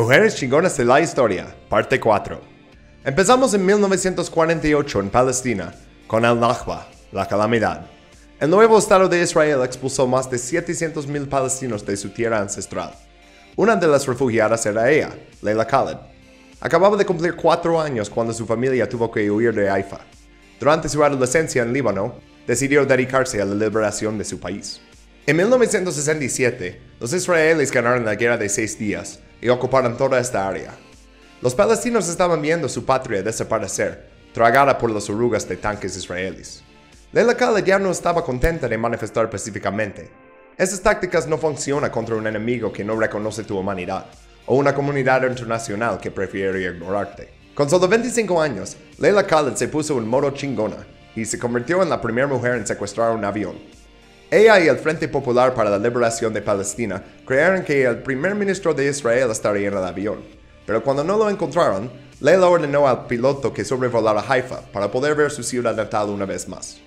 Mujeres chingonas de la historia, parte 4. Empezamos en 1948 en Palestina, con el Nakba, la calamidad. El nuevo Estado de Israel expulsó más de 700.000 palestinos de su tierra ancestral. Una de las refugiadas era ella, Leila Khaled. Acababa de cumplir cuatro años cuando su familia tuvo que huir de Haifa. Durante su adolescencia en Líbano, decidió dedicarse a la liberación de su país. En 1967, los israelíes ganaron la guerra de seis días y ocuparon toda esta área. Los palestinos estaban viendo su patria desaparecer, tragada por las orugas de tanques israelíes. Leila Khaled ya no estaba contenta de manifestar pacíficamente. Estas tácticas no funcionan contra un enemigo que no reconoce tu humanidad, o una comunidad internacional que prefiere ignorarte. Con solo 25 años, Leila Khaled se puso en modo chingona y se convirtió en la primera mujer en secuestrar un avión. Ella y el Frente Popular para la Liberación de Palestina creyeron que el primer ministro de Israel estaría en el avión, pero cuando no lo encontraron, Leila ordenó al piloto que sobrevolara Haifa para poder ver su ciudad natal una vez más.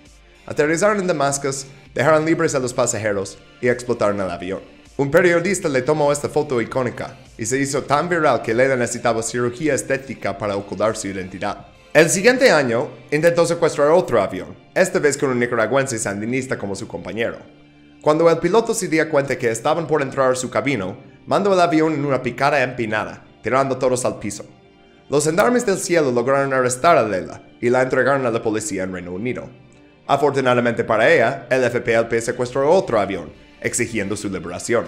Aterrizaron en Damascus, dejaron libres a los pasajeros y explotaron el avión. Un periodista le tomó esta foto icónica y se hizo tan viral que Leila necesitaba cirugía estética para ocultar su identidad. El siguiente año, intentó secuestrar otro avión, esta vez con un nicaragüense sandinista como su compañero. Cuando el piloto se dio cuenta que estaban por entrar a su cabino, mandó el avión en una picada empinada, tirando todos al piso. Los gendarmes del cielo lograron arrestar a Leila y la entregaron a la policía en Reino Unido. Afortunadamente para ella, el FPLP secuestró otro avión, exigiendo su liberación.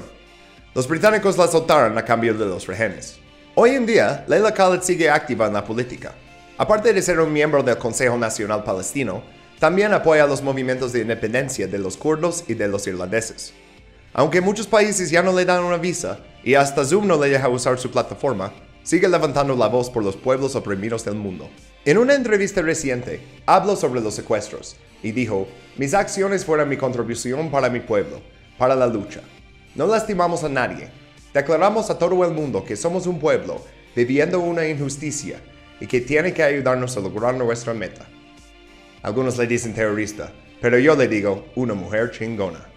Los británicos la soltaron a cambio de los rehenes. Hoy en día, Leila Khaled sigue activa en la política. Aparte de ser un miembro del Consejo Nacional Palestino, también apoya los movimientos de independencia de los kurdos y de los irlandeses. Aunque muchos países ya no le dan una visa y hasta Zoom no le deja usar su plataforma, sigue levantando la voz por los pueblos oprimidos del mundo. En una entrevista reciente, habló sobre los secuestros y dijo, mis acciones fueron mi contribución para mi pueblo, para la lucha. No lastimamos a nadie. Declaramos a todo el mundo que somos un pueblo viviendo una injusticia y que tiene que ayudarnos a lograr nuestra meta. Algunos le dicen terrorista, pero yo le digo una mujer chingona.